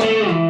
Música